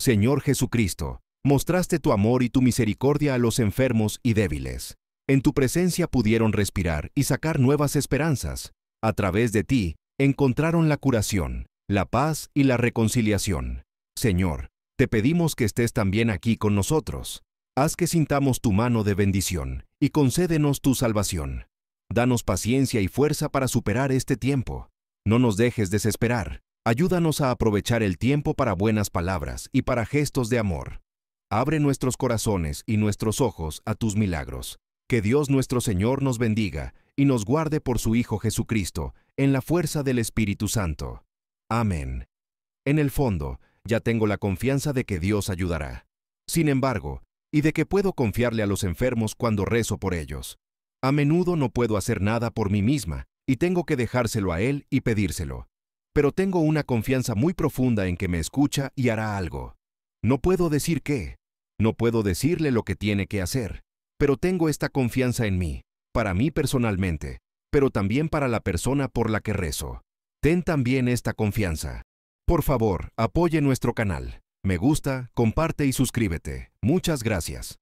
Señor Jesucristo, mostraste tu amor y tu misericordia a los enfermos y débiles. En tu presencia pudieron respirar y sacar nuevas esperanzas. A través de ti, encontraron la curación, la paz y la reconciliación. Señor, te pedimos que estés también aquí con nosotros. Haz que sintamos tu mano de bendición y concédenos tu salvación. Danos paciencia y fuerza para superar este tiempo. No nos dejes desesperar. Ayúdanos a aprovechar el tiempo para buenas palabras y para gestos de amor. Abre nuestros corazones y nuestros ojos a tus milagros. Que Dios nuestro Señor nos bendiga y nos guarde por su Hijo Jesucristo, en la fuerza del Espíritu Santo. Amén. En el fondo, ya tengo la confianza de que Dios ayudará. Sin embargo, y de que puedo confiarle a los enfermos cuando rezo por ellos. A menudo no puedo hacer nada por mí misma y tengo que dejárselo a Él y pedírselo. Pero tengo una confianza muy profunda en que me escucha y hará algo. No puedo decir qué, no puedo decirle lo que tiene que hacer, pero tengo esta confianza en mí, para mí personalmente, pero también para la persona por la que rezo. Ten también esta confianza. Por favor, apoye nuestro canal. Me gusta, comparte y suscríbete. Muchas gracias.